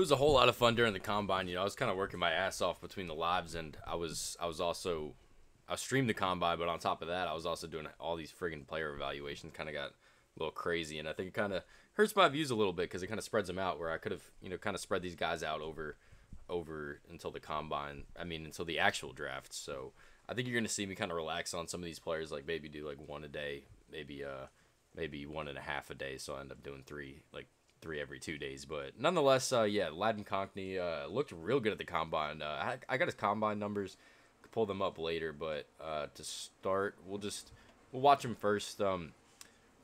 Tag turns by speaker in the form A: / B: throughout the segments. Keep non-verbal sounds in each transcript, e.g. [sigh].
A: was a whole lot of fun during the combine. You know, I was kind of working my ass off between the lives, and I was I was also I streamed the combine, but on top of that, I was also doing all these friggin' player evaluations. Kind of got a little crazy, and I think it kind of hurts my views a little bit because it kind of spreads them out. Where I could have you know kind of spread these guys out over over until the combine. I mean, until the actual draft. So I think you're gonna see me kind of relax on some of these players, like maybe do like one a day, maybe uh maybe one and a half a day. So I end up doing three like three every two days. But nonetheless, uh, yeah, Ladd McConkey uh, looked real good at the combine. Uh, I, I got his combine numbers. Pull them up later, but uh, to start, we'll just we'll watch him first. Um,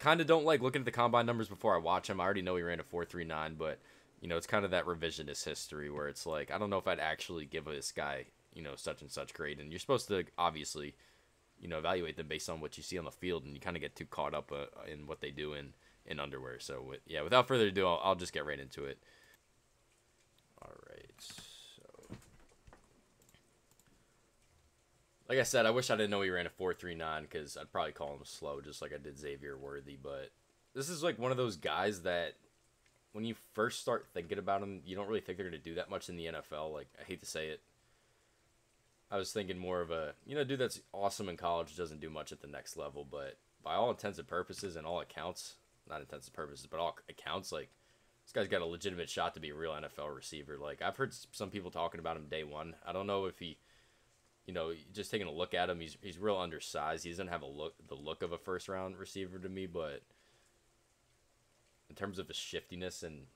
A: kind of don't like looking at the combine numbers before I watch him. I already know he ran a four three nine, but you know it's kind of that revisionist history where it's like I don't know if I'd actually give this guy you know such and such grade, and you're supposed to obviously you know evaluate them based on what you see on the field, and you kind of get too caught up uh, in what they do in in underwear. So with, yeah, without further ado, I'll, I'll just get right into it. All right. So, like I said, I wish I didn't know he ran a four three nine because I'd probably call him slow, just like I did Xavier Worthy. But this is like one of those guys that when you first start thinking about him, you don't really think they're going to do that much in the NFL. Like I hate to say it. I was thinking more of a, you know, dude that's awesome in college doesn't do much at the next level, but by all intents and purposes and all accounts, not intents purposes, but all accounts, like this guy's got a legitimate shot to be a real NFL receiver. Like I've heard some people talking about him day one. I don't know if he, you know, just taking a look at him, he's he's real undersized. He doesn't have a look the look of a first round receiver to me, but in terms of his shiftiness and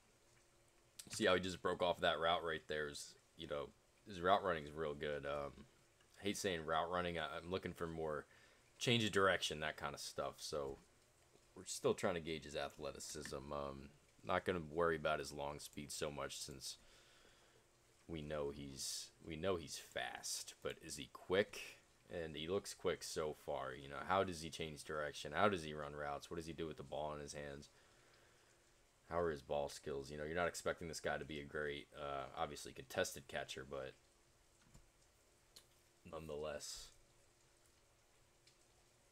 A: see how he just broke off that route right there is, you know, his route running is real good. Um, I hate saying route running. I, I'm looking for more change of direction, that kind of stuff. So we're still trying to gauge his athleticism. Um, not going to worry about his long speed so much since we know he's we know he's fast, but is he quick? And he looks quick so far. You know, how does he change direction? How does he run routes? What does he do with the ball in his hands? How are his ball skills? You know, you're not expecting this guy to be a great, uh, obviously contested catcher, but nonetheless,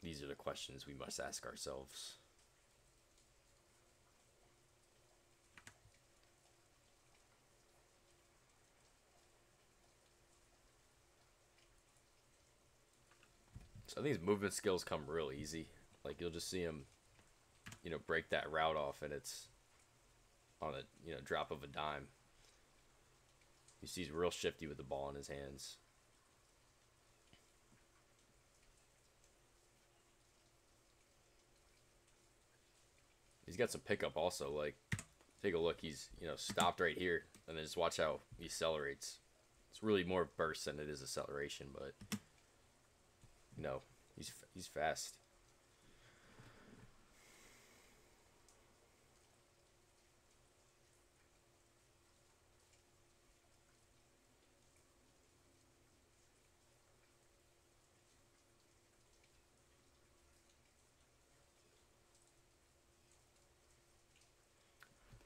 A: these are the questions we must ask ourselves. So I think his movement skills come real easy. Like you'll just see him, you know, break that route off, and it's on a you know drop of a dime. You see he's real shifty with the ball in his hands. He's got some pickup also. Like, take a look. He's you know stopped right here, and then just watch how he accelerates. It's really more burst than it is acceleration, but no, he's he's fast.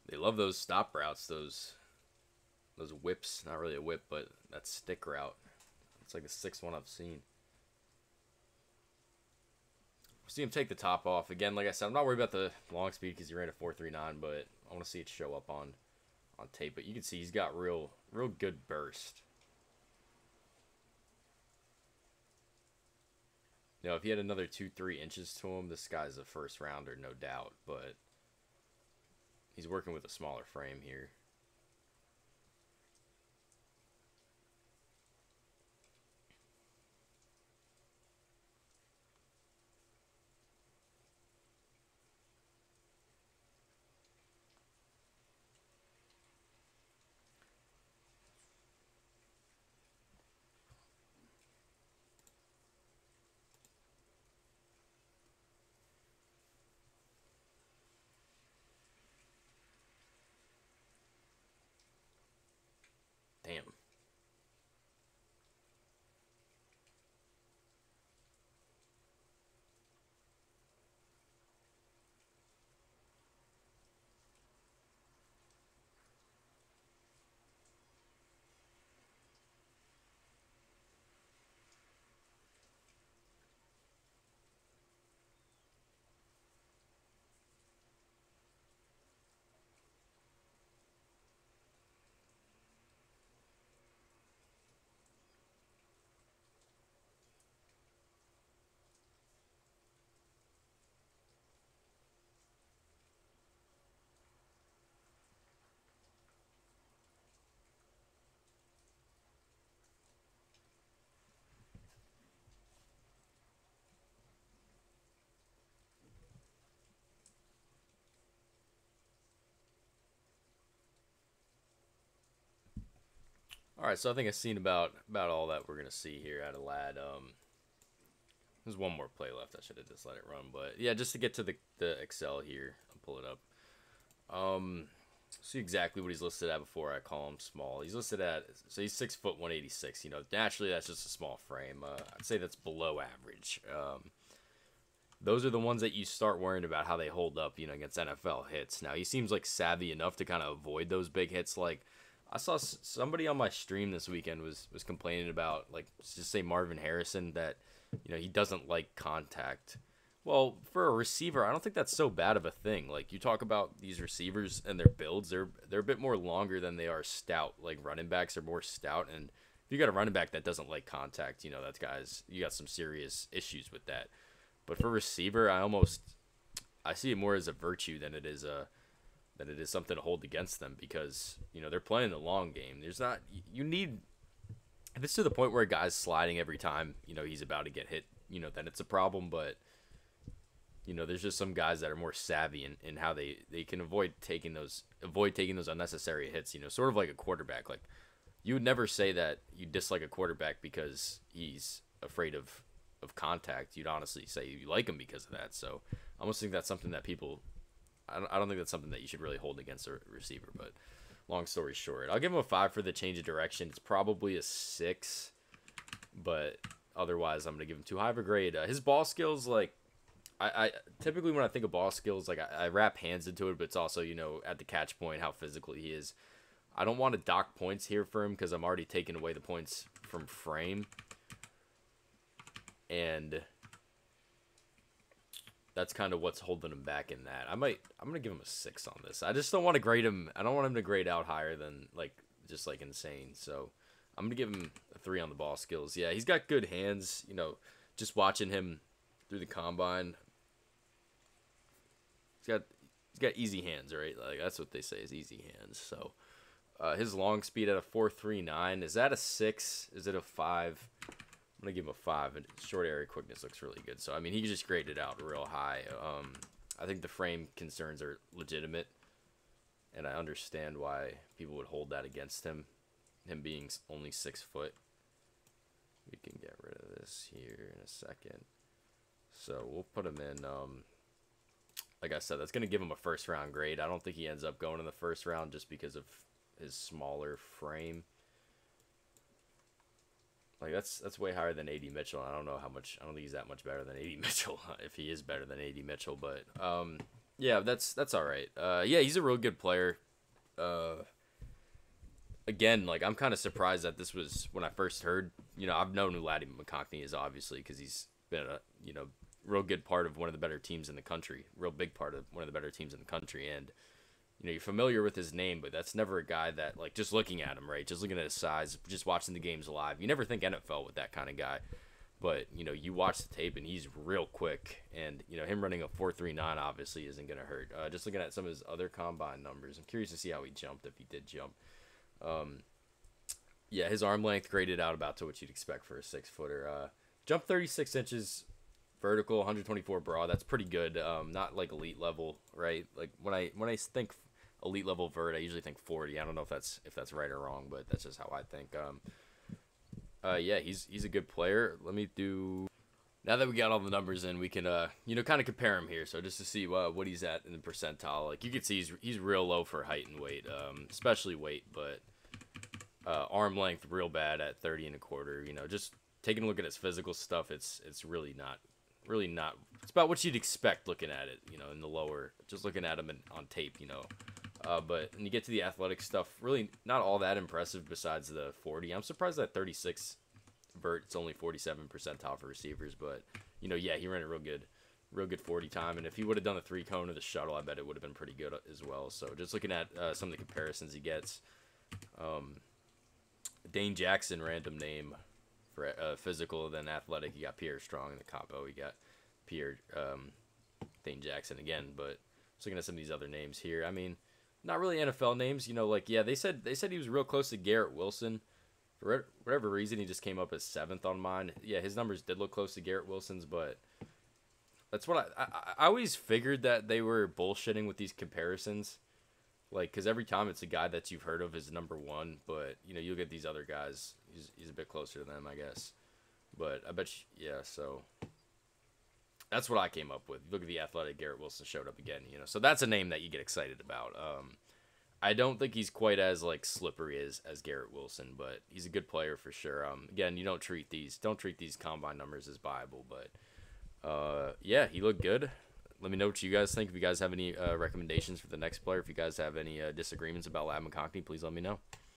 A: They love those stop routes, those those whips. Not really a whip, but that stick route. It's like the sixth one I've seen see him take the top off again. Like I said, I'm not worried about the long speed because he ran a 4.39, but I want to see it show up on on tape. But you can see he's got real real good burst. Now, if he had another two three inches to him, this guy's a first rounder, no doubt. But he's working with a smaller frame here. Right, so I think I've seen about about all that we're gonna see here out of Ladd. Um, there's one more play left. I should have just let it run, but yeah, just to get to the the Excel here, I'll pull it up. Um, see exactly what he's listed at before I call him small. He's listed at so he's six foot one eighty six. You know, naturally that's just a small frame. Uh, I'd say that's below average. Um, those are the ones that you start worrying about how they hold up, you know, against NFL hits. Now he seems like savvy enough to kind of avoid those big hits. Like I saw somebody on my stream this weekend was was complaining about like just say Marvin Harrison that you know he doesn't like contact. Well, for a receiver, I don't think that's so bad of a thing. Like you talk about these receivers and their builds, they're they're a bit more longer than they are stout. Like running backs are more stout, and if you got a running back that doesn't like contact, you know that guy's you got some serious issues with that. But for receiver, I almost I see it more as a virtue than it is a than it is something to hold against them because you know they're playing the long game. There's not you need if it's to the point where a guy's sliding every time you know he's about to get hit, you know then it's a problem. But you know there's just some guys that are more savvy in, in how they they can avoid taking those avoid taking those unnecessary hits. You know, sort of like a quarterback. Like you would never say that you dislike a quarterback because he's afraid of of contact, you'd honestly say you like him because of that. So I almost think that's something that people. I don't, I don't think that's something that you should really hold against a receiver. But long story short, I'll give him a five for the change of direction. It's probably a six, but otherwise I'm gonna give him too high of a grade. Uh, his ball skills, like I, I, typically when I think of ball skills, like I, I wrap hands into it, but it's also you know at the catch point how physical he is. I don't want to dock points here for him because I'm already taking away the points from frame and that's kind of what's holding him back in that. I might I'm gonna give him a six on this. I just don't want to grade him. I don't want him to grade out higher than like just like insane. So I'm gonna give him a three on the ball skills. Yeah, he's got good hands. You know, just watching him through the combine, he's got he's got easy hands, right? Like that's what they say is easy hands. So uh, his long speed at a four three nine is that a six? Is it a five? I'm gonna give him a five. And short area quickness looks really good. So I mean, he just graded out real high. Um, I think the frame concerns are legitimate, and I understand why people would hold that against him. Him being only six foot. We can get rid of this here in a second. So we'll put him in. Um, like I said, that's gonna give him a first round grade. I don't think he ends up going in the first round just because of his smaller frame. Like that's that's way higher than AD Mitchell. I don't know how much. I don't think he's that much better than AD [laughs] Mitchell. [laughs] if he is better than AD Mitchell, but um, yeah, that's that's all right. Uh, yeah, he's a real good player. Uh, again, like I'm kind of surprised that this was when I first heard. You know, I've known who Laddie McConkey is obviously because he's been a you know real good part of one of the better teams in the country, real big part of one of the better teams in the country, and you know you're familiar with his name, but that's never a guy that like just looking at him, right? Just looking at his size, just watching the games live. You never think NFL with that kind of guy, but you know you watch the tape and he's real quick, and you know him running a four three nine obviously isn't gonna hurt. Uh, just looking at some of his other combine numbers, I'm curious to see how he jumped if he did jump. Um, yeah, his arm length graded out about to what you'd expect for a six footer. Uh, jump 36 inches vertical 124 broad that's pretty good um, not like elite level right like when i when i think elite level vert. I usually think 40. I don't know if that's if that's right or wrong, but that's just how I think. Um, uh, yeah, he's he's a good player. Let me do. Now that we got all the numbers in, we can uh you know kind of compare him here. So just to see uh, what he's at in the percentile, like you can see he's he's real low for height and weight, um, especially weight, but uh, arm length real bad at 30 and a quarter. You know, just taking a look at his physical stuff, it's it's really not really not. It's about what you'd expect looking at it. You know, in the lower, just looking at him in, on tape. You know, uh, but when you get to the athletic stuff, really not all that impressive besides the 40. I'm surprised that 36 vert, it's only 47 percentile for receivers. But, you know, yeah, he ran a real good, real good 40 time. And if he would have done the three cone or the shuttle, I bet it would have been pretty good as well. So just looking at uh, some of the comparisons he gets. Um, Dane Jackson, random name for uh, physical, then athletic. You got Pierre Strong in the combo. You got Pierre um, Dane Jackson again. But just looking at some of these other names here, I mean – not really NFL names. You know, like yeah, they said they said he was real close to Garrett Wilson. For whatever reason, he just came up as seventh on mine. Yeah, his numbers did look close to Garrett Wilson's, but that's what I, I I always figured that they were bullshitting with these comparisons. Like, because every time it's a guy that you've heard of is number one, but you know you'll get these other guys. He's, he's a bit closer to them, I guess. But I bet you, yeah. So that's what I came up with. Look at the athletic Garrett Wilson showed up again. You know, so that's a name that you get excited about. Um, I don't think he's quite as like slippery as as Garrett Wilson, but he's a good player for sure. Um, again, you don't treat these don't treat these combine numbers as Bible, but uh, yeah, he looked good let me know what you guys think. If you guys have any uh, recommendations for the next player, if you guys have any uh, disagreements about Ladd McConkey, please let me know.